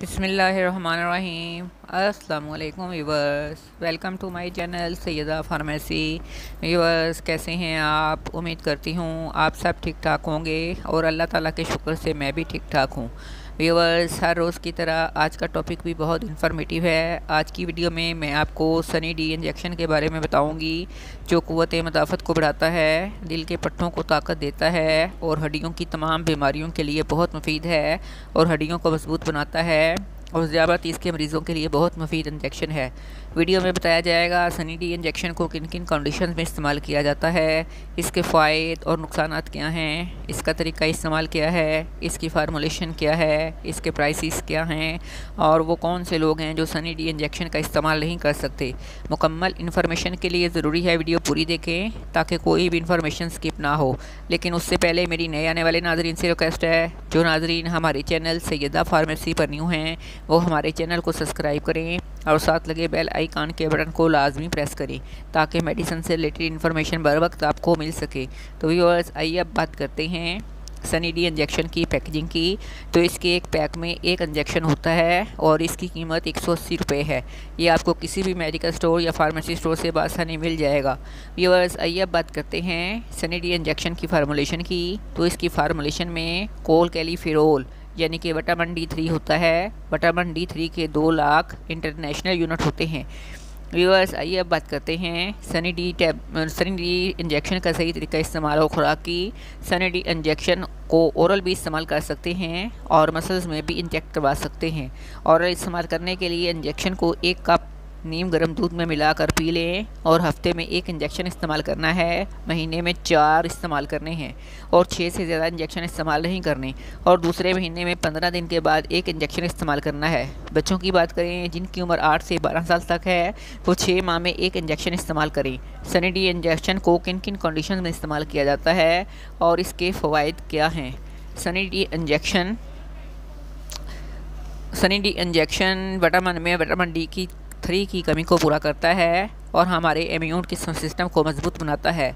बिसमीम अस्सलाम viewers welcome to my channel Saida pharmacy. Viewers कैसे हैं आप? उम्मीद करती हूँ आप सब ठीक ठाक होंगे और अल्लाह ताला के शुक्र से मैं भी ठीक ठाक हूँ। व्यूवर्स हर रोज़ की तरह आज का टॉपिक भी बहुत इन्फॉर्मेटिव है। आज की वीडियो में मैं आपको सनी डी इंजेक्शन के बारे में बताऊँगी, जो क़वत मदाफ़त को बढ़ाता है, दिल के पट्टों को ताकत देता है, और हड्डियों की तमाम बीमारियों के लिए बहुत मुफीद है, और हड्डियों को मज़बूत बनाता है। और ज़्यादातीस के मरीज़ों के लिए बहुत मुफीद इंजेक्शन है। वीडियो में बताया जाएगा सनी डी इंजेक्शन को किन किन कंडीशन में इस्तेमाल किया जाता है, इसके फ़ायद और नुकसान क्या हैं, इसका तरीका इस्तेमाल क्या है, इसकी फार्मोलेशन क्या है, इसके प्राइसिस क्या हैं, और वो कौन से लोग हैं जो सनी डी इंजेक्शन का इस्तेमाल नहीं कर सकते। मुकम्मल इन्फॉर्मेशन के लिए ज़रूरी है वीडियो पूरी देखें, ताकि कोई भी इन्फॉर्मेशन स्किप ना हो। लेकिन उससे पहले मेरी नए आने वाले नाजरीन से रिक्वेस्ट है, जो नाजरीन हमारे चैनल सैदा फार्मेसी पर न्यू हैं वो हमारे चैनल को सब्सक्राइब करें और साथ लगे बेल आइकान के बटन को लाजमी प्रेस करें ताकि मेडिसिन से रिलेटेड इन्फॉर्मेशन बर वक्त आपको मिल सके। तो व्यूअर्स, आइए अब बात करते हैं सनी डी इंजेक्शन की पैकेजिंग की। तो इसके एक पैक में एक इंजेक्शन होता है और इसकी कीमत एक सौ अस्सी रुपये है। ये आपको किसी भी मेडिकल स्टोर या फार्मेसी स्टोर से बासानी मिल जाएगा। व्यूअर्स, आइए अब बात करते हैं सनी डी इंजेक्शन की फार्मोलेशन की। तो इसकी फार्मोलेशन में कोल कैलीफिरोल यानी कि वटामिन डी थ्री होता है। वटामिन डी थ्री के दो लाख इंटरनेशनल यूनिट होते हैं। व्यूअर्स आइए अब बात करते हैं Sunny D tab Sunny D injection का सही तरीका इस्तेमाल हो खुराक की। सनी डी इंजेक्शन को ओरल भी इस्तेमाल कर सकते हैं और मसल्स में भी इंजेक्ट करवा सकते हैं। और इस्तेमाल करने के लिए इंजेक्शन को एक कप नीम गर्म दूध में मिलाकर पी लें और हफ़्ते में एक इंजेक्शन इस्तेमाल करना है। महीने में चार इस्तेमाल करने हैं और छः से ज़्यादा इंजेक्शन इस्तेमाल नहीं करने और दूसरे महीने में पंद्रह दिन के बाद एक इंजेक्शन इस्तेमाल करना है। बच्चों की बात करें, जिनकी उम्र आठ से बारह साल तक है, वो छः माह में एक इंजेक्शन इस्तेमाल करें। सनी डी इंजेक्शन को किन किन कंडीशन में इस्तेमाल किया जाता है और इसके फ़वाद क्या हैं? Sunny D injection Sunny D injection, vitamin में विटामिन डी की थ्री की कमी को पूरा करता है और हमारे इम्यून सिस्टम को मज़बूत बनाता है,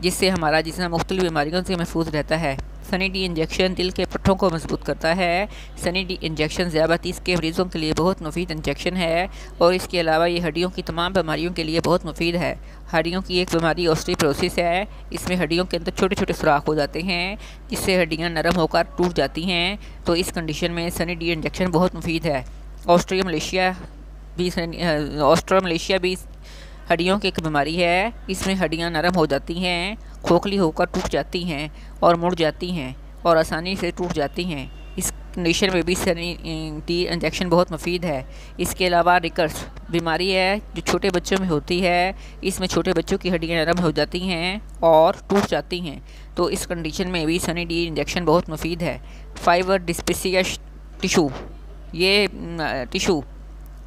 जिससे हमारा जिसम मुख्तलि बीमारियों से महफूज रहता है। सनी डी इंजेक्शन दिल के पट्टों को मज़बूत करता है। सनी डी इंजेक्शन ज़्यादातीस के मरीज़ों के लिए बहुत मुफीद इंजेक्शन है और इसके अलावा ये हड्डियों की तमाम बीमारियों के लिए बहुत मुफीद है। हड्डियों की एक बीमारी ऑस्ट्रीप्रोसिस है। इसमें हड्डियों के अंदर छोटे छोटे सुराख हो जाते हैं, जिससे हड्डियाँ नरम होकर टूट जाती हैं। तो इस कंडीशन में सनी डी इंजेक्शन बहुत मुफीद है। ऑस्ट्रिया मलेशिया भी ऑस्ट्रो मलेशिया भी हड्डियों की एक बीमारी है। इसमें हड्डियाँ नरम हो जाती हैं, खोखली होकर टूट जाती हैं और मुड़ जाती हैं और आसानी से टूट जाती हैं। इस कंडीशन में भी सनी टी इंजेक्शन बहुत मुफीद है। इसके अलावा रिकर्स बीमारी है जो छोटे बच्चों में होती है। इसमें छोटे बच्चों की हड्डियाँ नरम हो जाती हैं और टूट जाती हैं। तो इस कंडीशन में भी सनी डी इंजेक्शन बहुत मुफीद है। फाइबर डिस्पेसिया टिशू ये टिशू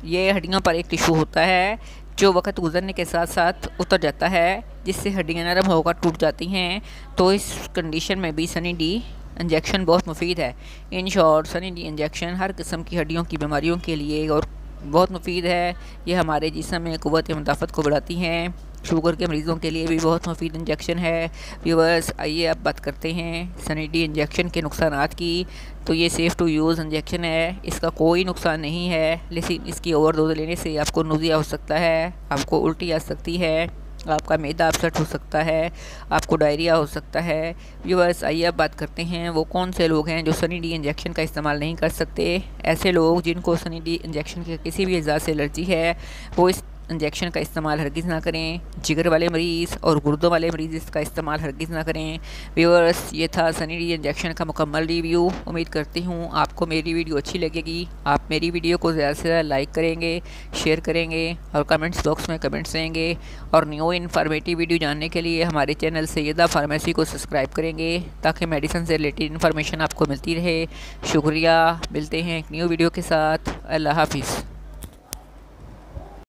ये हड्डियों पर एक टिशू होता है, जो वक्त गुजरने के साथ साथ उतर जाता है, जिससे हड्डियाँ नरम होकर टूट जाती हैं। तो इस कंडीशन में भी सनी डी इंजेक्शन बहुत मुफीद है। In short Sunny D injection हर किस्म की हड्डियों की बीमारियों के लिए और बहुत मुफीद है। ये हमारे जिसम में क़वत मुदाफत को बढ़ाती हैं। शुगर के मरीज़ों के लिए भी बहुत मुफीद इंजेक्शन है। व्यूवर्स, आइए अब बात करते हैं सनीडी इंजेक्शन के नुकसान की। तो ये सेफ़ टू यूज़ इंजेक्शन है। इसका कोई नुकसान नहीं है, लेकिन इसकी ओवर डोज लेने से आपको नुजिया हो सकता है, आपको उल्टी आ सकती है। आपका मैदा अपसेट हो सकता है, आपको डायरिया हो सकता है। व्यूअर्स, आइए अब बात करते हैं, वो कौन से लोग हैं जो सनी डी इंजेक्शन का इस्तेमाल नहीं कर सकते? ऐसे लोग जिनको सनी डी इंजेक्शन के किसी भी अज़ा से एलर्जी है, वो इस इंजेक्शन का इस्तेमाल हरगिज़ ना करें, जिगर वाले मरीज़ और गुर्दों वाले मरीज़ इसका इस्तेमाल हरगिज़ ना करें। व्यूअर्स, ये था सनी डी इंजेक्शन का मुकम्मल रिव्यू उम्मीद करती हूँ आपको मेरी वीडियो अच्छी लगेगी। आप मेरी वीडियो को ज़्यादा से ज़्यादा लाइक करेंगे शेयर करेंगे और कमेंट्स बॉक्स में कमेंट्स देंगे। और न्यू इन्फॉर्मेटिव वीडियो जानने के लिए हमारे चैनल सैदा फार्मेसी को सब्सक्राइब करेंगे, ताकि मेडिसिन से रिलेटेड इन्फॉर्मेशन आपको मिलती रहे। शुक्रिया, मिलते हैं एक न्यू वीडियो के साथ। अल्लाह हाफिज़।